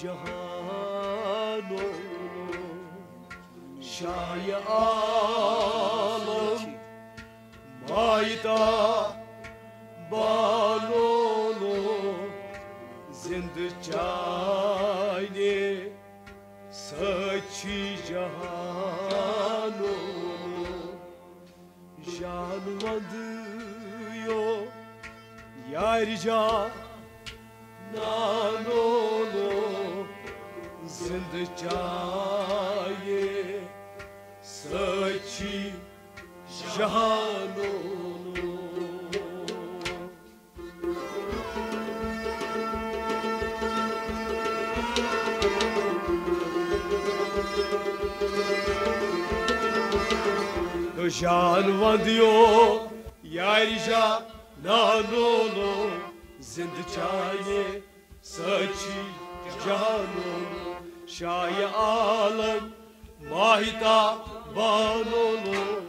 Cihan oğlu Şahi alım Maydan. Sarvadiyo Yarisha Nanolo Zindichaye Sachi Canolo Şaya Alam Mahita Banolo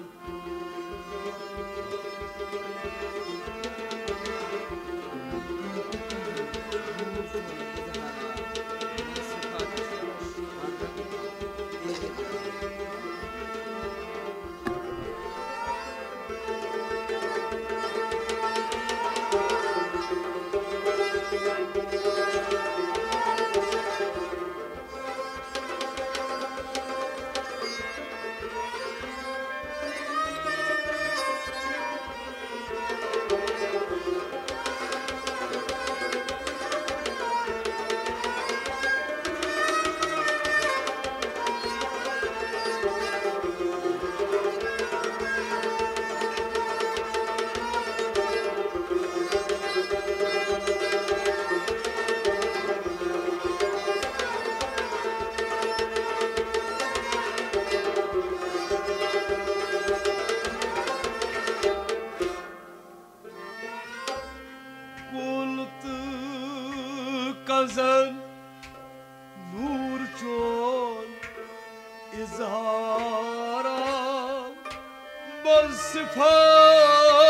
صفاتس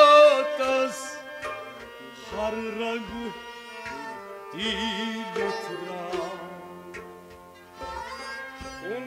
هر رگ دلت را اون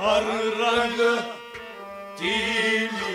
harranı dilim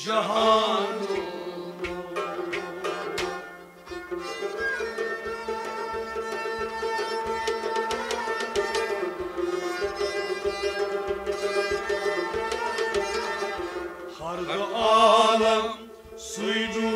Cihan. Alam suydu.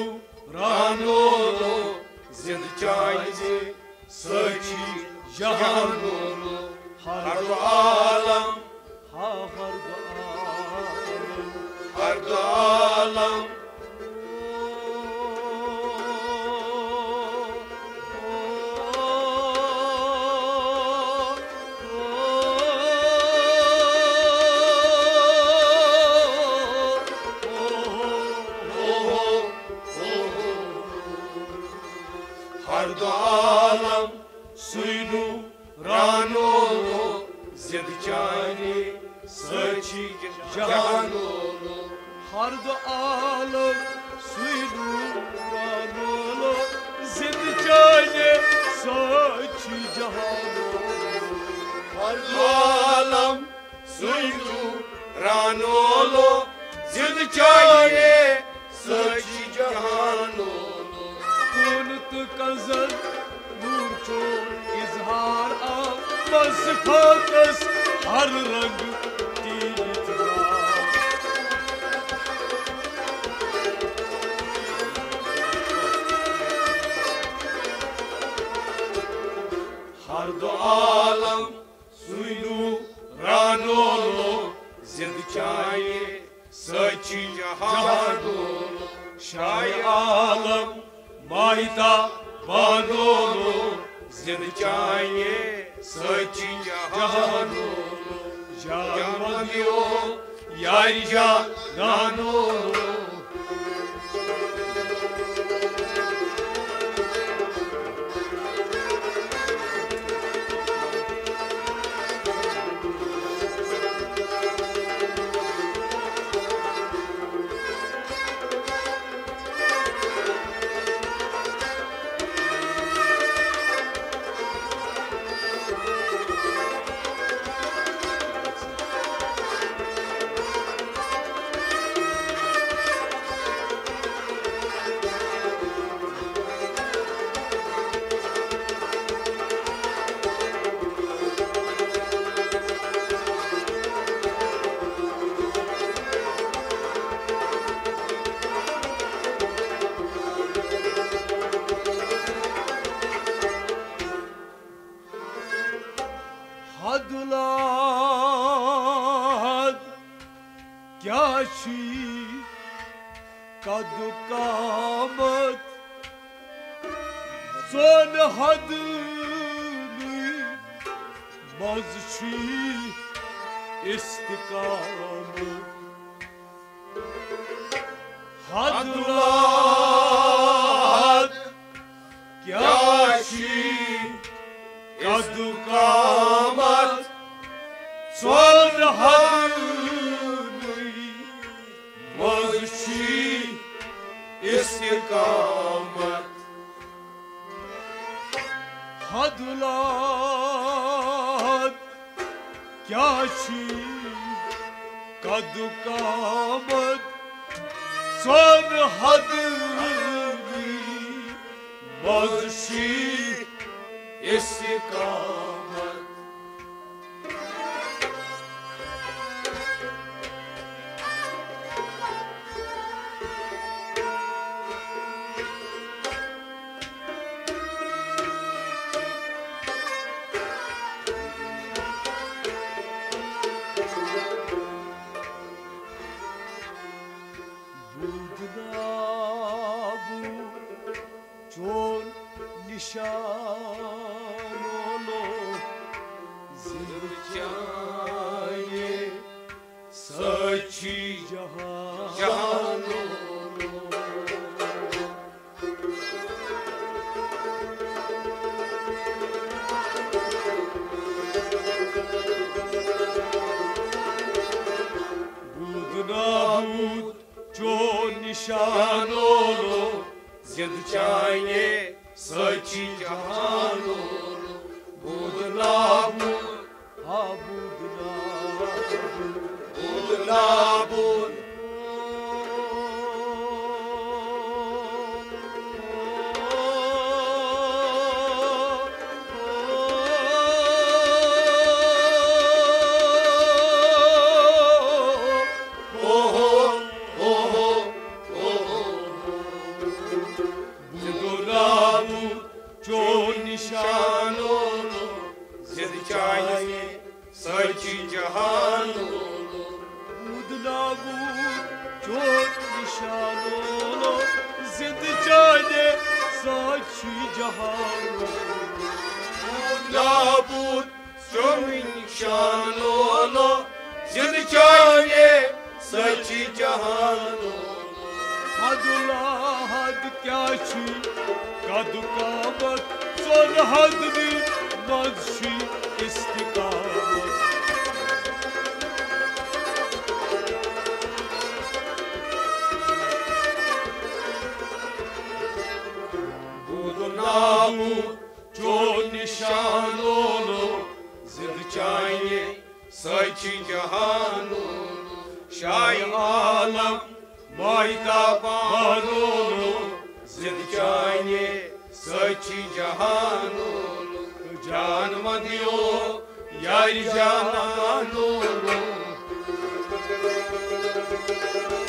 kazan nur çok izhar al. Sıfat es har rang شانونو زد جان زاکی جهان نابود سومین شانونو زد جان زاکی جهانو حدلا حد کیاشی کدو کابت سر حد دی منشی استقامت Música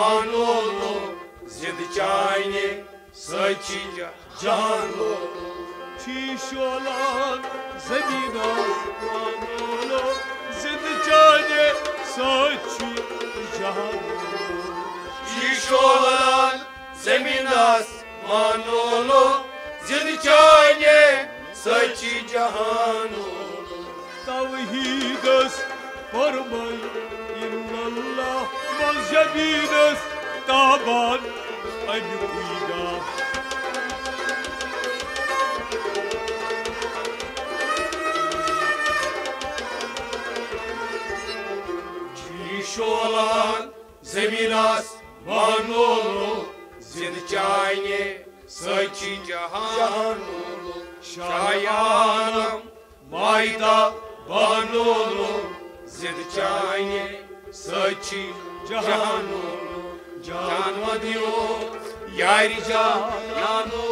Zemilas Manolu Zedçayni Saçınca Canlu Çişolan zemin as manolo zindicane saçı cahan Çişolan Zeminas Manolu Zedçayni Saçı Canlu Tavhides formay illallah Mazcebines taban Ankuiga Çişolan Zeminas Manolu Zedçayni Saçı Canlu Şayanım Mayda Banolu Zedçayni Saçı جهانو جانو دیو یاری جانو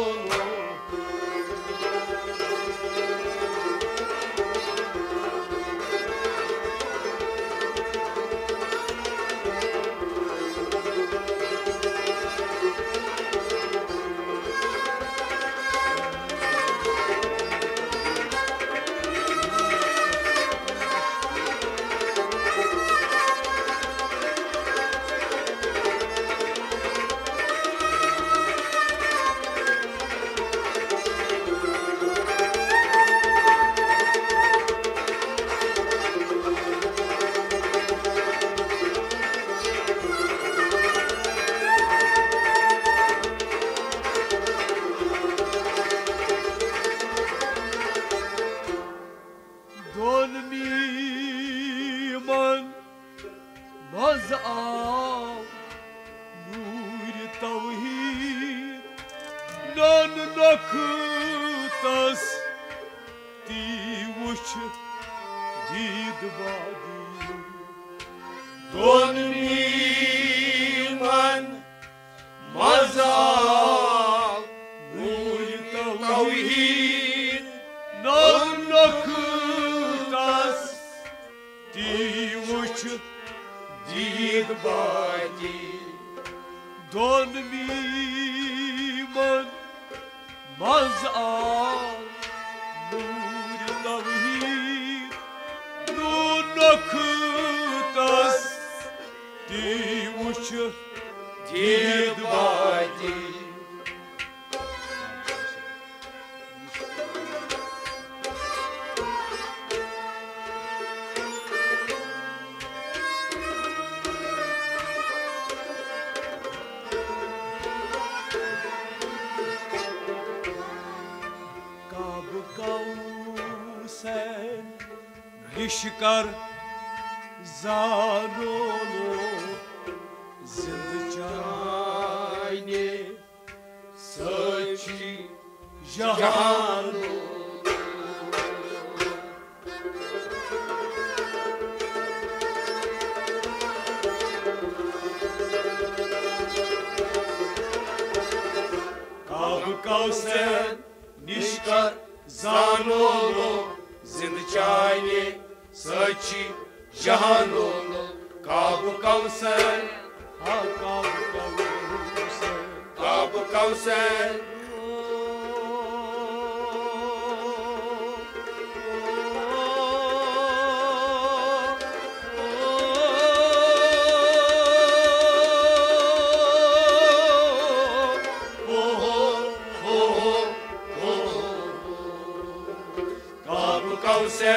Goodbye, dear.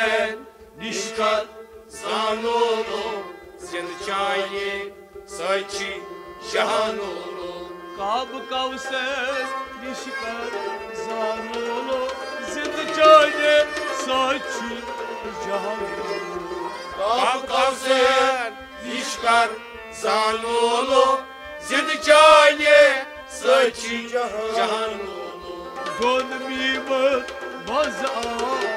Kavsen Nişkar zanolo Zindçani saçı Jahanolo Kab kavsen nişkar zanolo Zindçane saçı cahanolo Kab kavsen Nişkar zanolo Zindçani saçı Jahanolo Don miman mazal Nur tavhid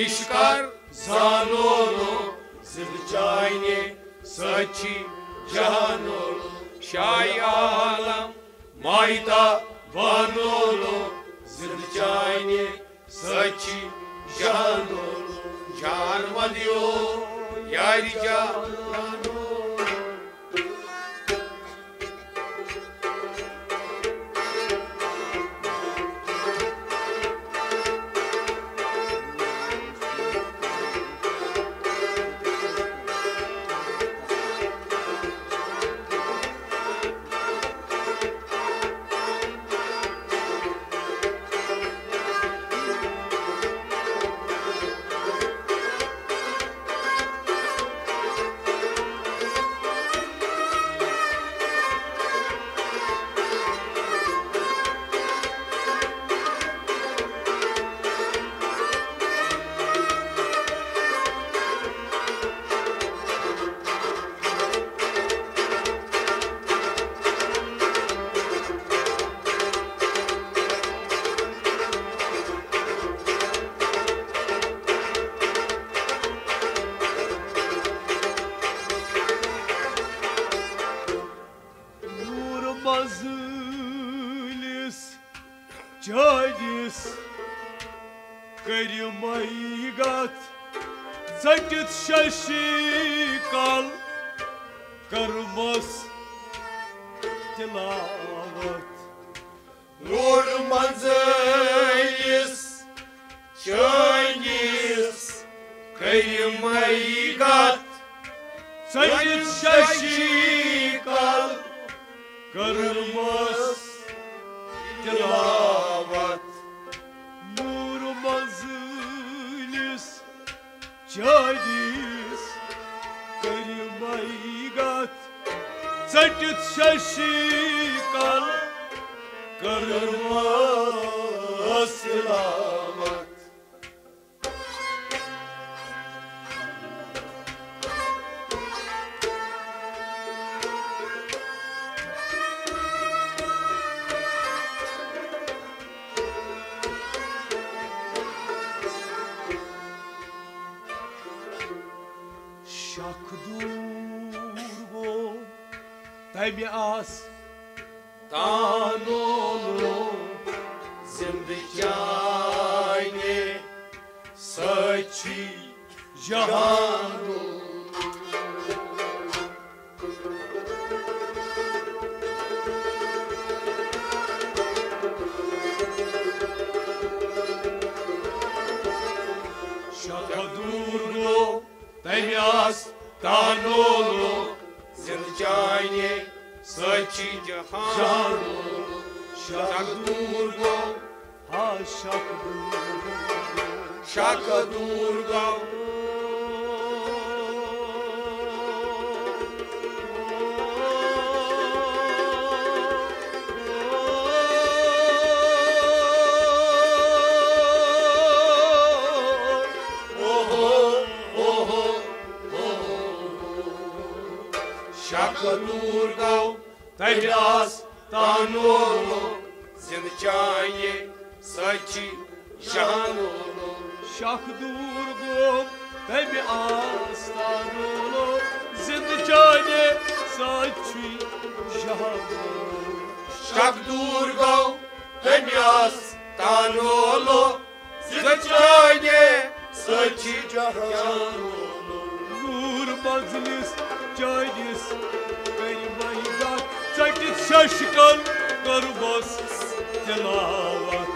Nişkar zanolo Zırcayni saçı Jahanolo Şay alam Mayda vanolo Zırcayni saçı Jahanolo Canma diyor Yari canano Nur çaydiz kırmaygat sakit şaşıkan kırma aslamak durga Temias Tanolu zimdikâne saçı cahan Şak durgum Temi astanulu Zindikane saçı Jahanu Şak durga Hemyas tanolu Zıçayne Saçı cahan Nur Beymaydan Sakit şaşkın Karbas Telavat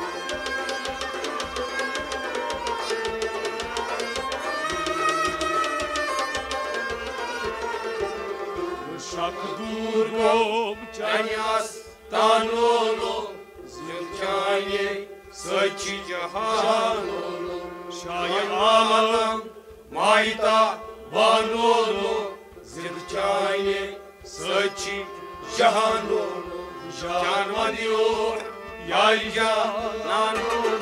Şak durgum Hemyas tanolu Zıçayne Saçı cahan Şayı Alam Mayta Vanolu Zıçayne Saçı cahan Canma diyor Yay canan Kur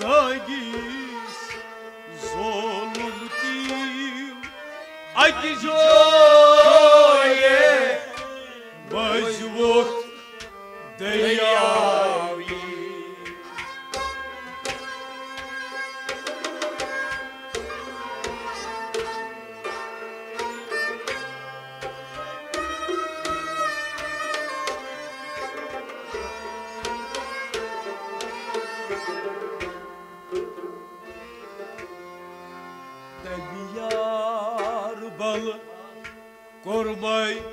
saygis zulüm değil Aki joye Bazvot deryayı Bye.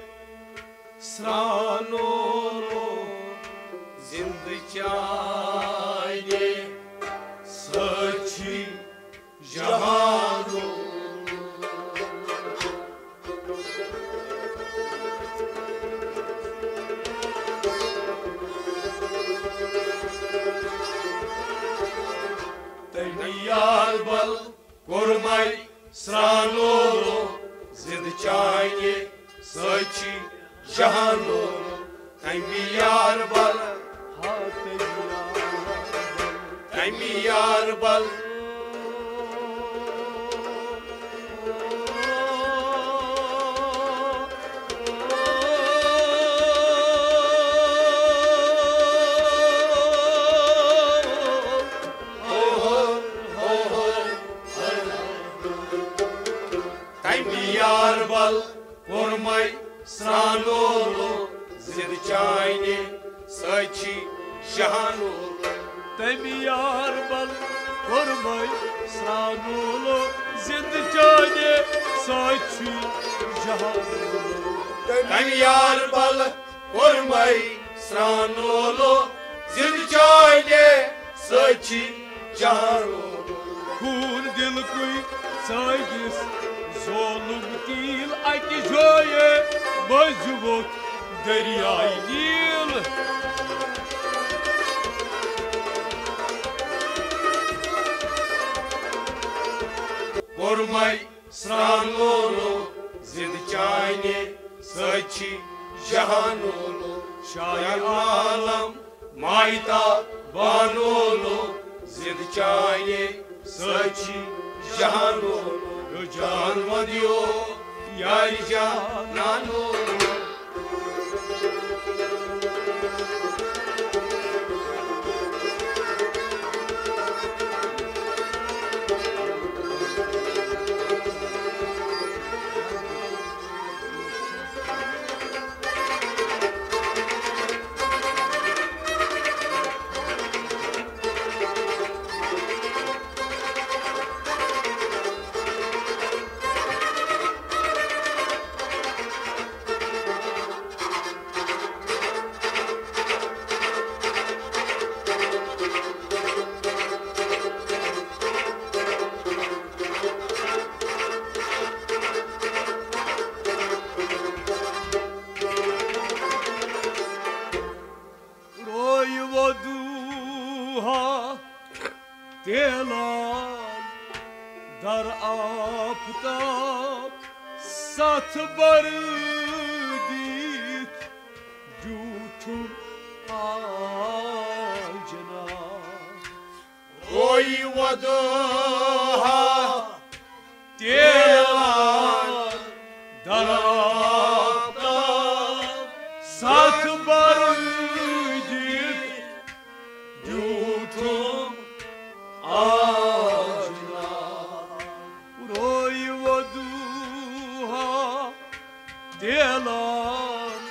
Delan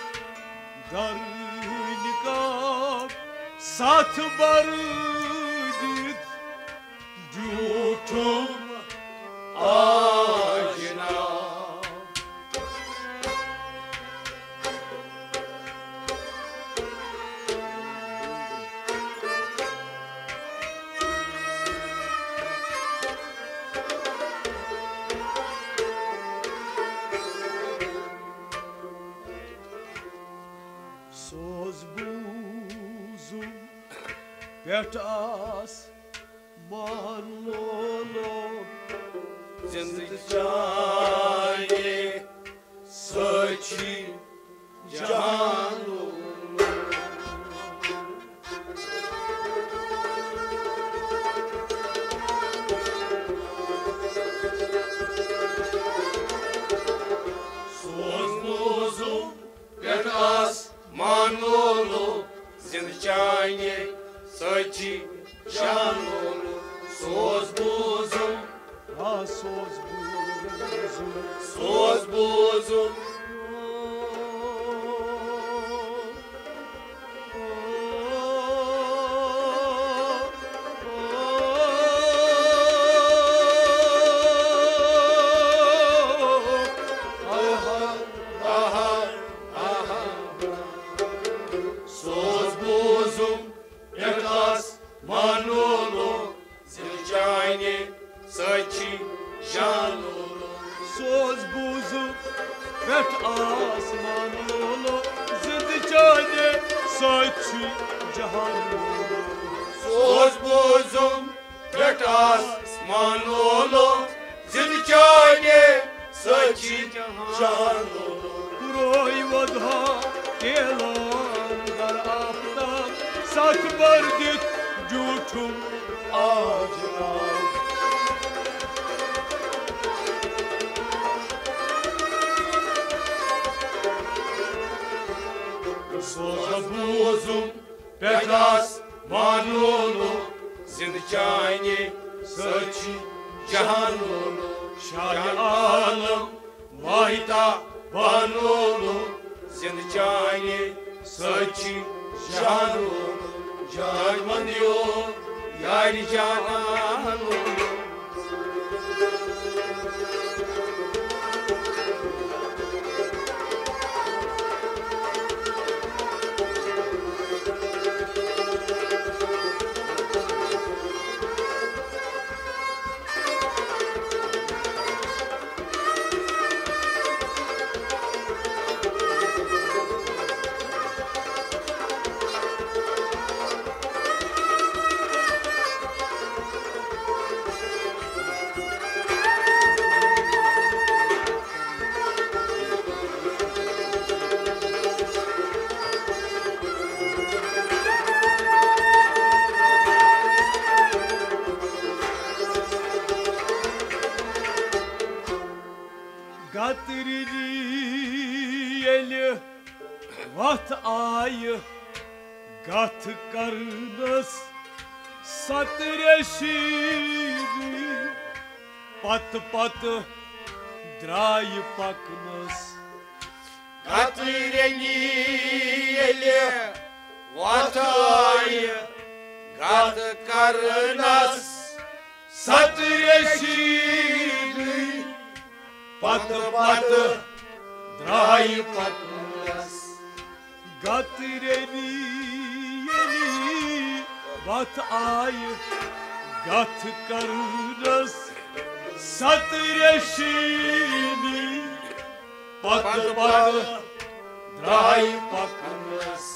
Darnikap Sat barıdik Jutum Gat karras satreşini Pat pat drai paknas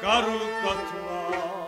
ਕਰੂ ਕਥਵਾ।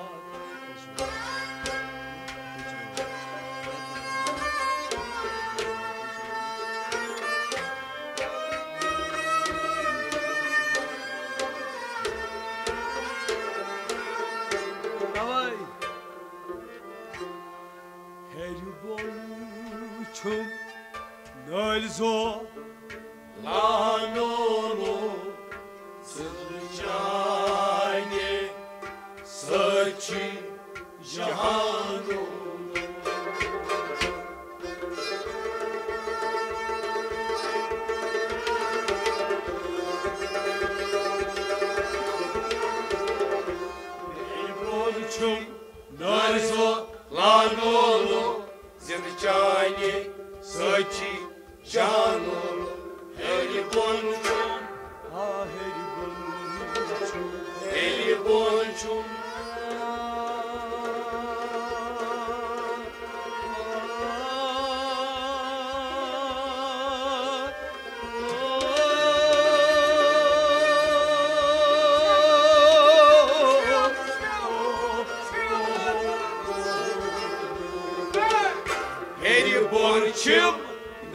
Bonçum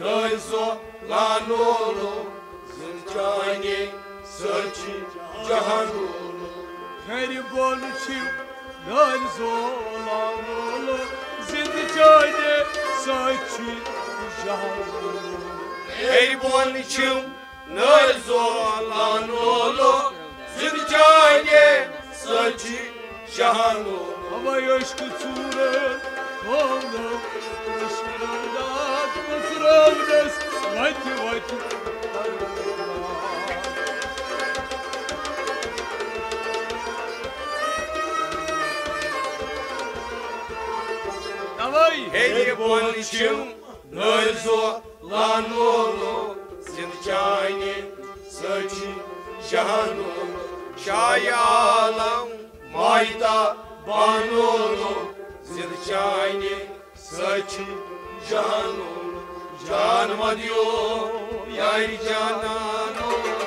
Nalzo Lanolu Zerçani Saçi Cahanolu Herbolçum Nölzo Zindicane Saçı Janlı Ey bonçum Nalzo Lanolu Zerçani Saçi Cahanolu Ama yaşkı turan Oğlum Rışkırımdan Mısırımdas Vati vati Давай! Ей bonçum Nalzo Lanolu Zerçani Saçi Cahanolu Şayalam Mayda Banolu Zerçani Saçi Cahanolu Canıma diyor Yar canan olur